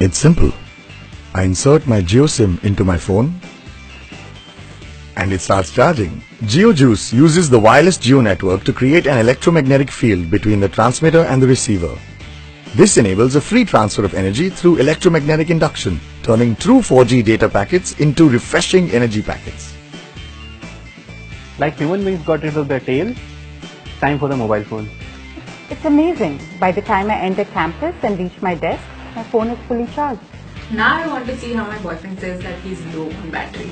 It's simple. I insert my Jio SIM into my phone and it starts charging. JioJuice uses the wireless Jio network to create an electromagnetic field between the transmitter and the receiver. This enables a free transfer of energy through electromagnetic induction, turning true 4G data packets into refreshing energy packets. Like human beings got rid of their tail, time for the mobile phone. It's amazing. By the time I enter campus and reach my desk, my phone is fully charged. Now I want to see how my boyfriend says that he's low on battery.